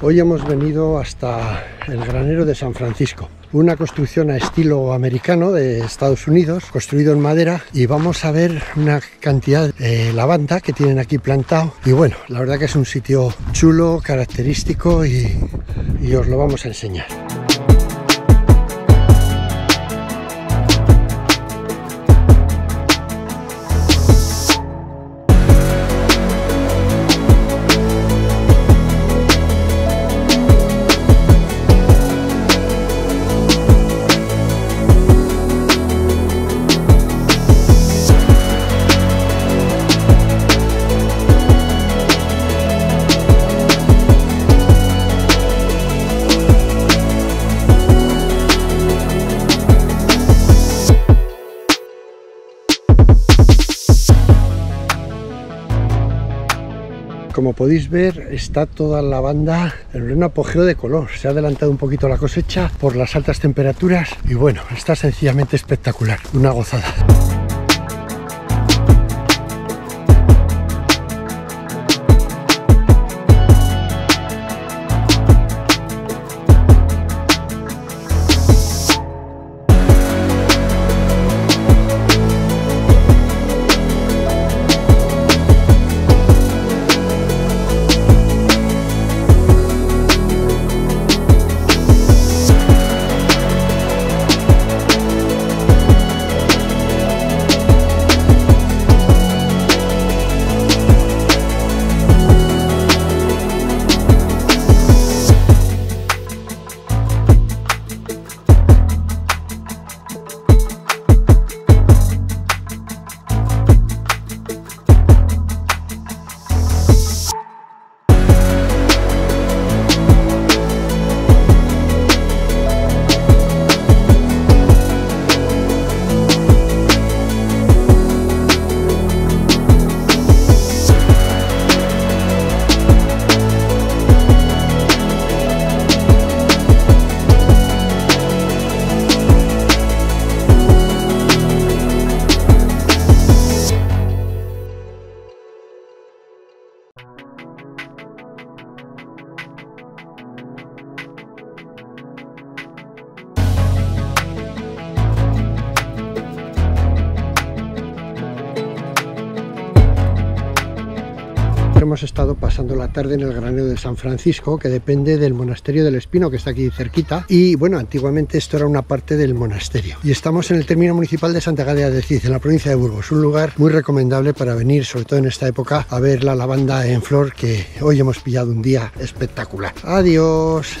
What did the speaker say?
Hoy hemos venido hasta el granero de San Francisco, una construcción a estilo americano de Estados Unidos, construido en madera y vamos a ver una cantidad de lavanda que tienen aquí plantado y bueno, la verdad que es un sitio chulo, característico y, y os lo vamos a enseñar. Como podéis ver, está toda la banda en un apogeo de color. Se ha adelantado un poquito la cosecha por las altas temperaturas y bueno, está sencillamente espectacular, una gozada. Hemos estado pasando la tarde en el granero de San Francisco, que depende del monasterio del Espino, que está aquí cerquita. Y bueno, antiguamente esto era una parte del monasterio. Y estamos en el término municipal de Santa Gadea de Cid, en la provincia de Burgos. Un lugar muy recomendable para venir, sobre todo en esta época, a ver la lavanda en flor, que hoy hemos pillado un día espectacular. Adiós.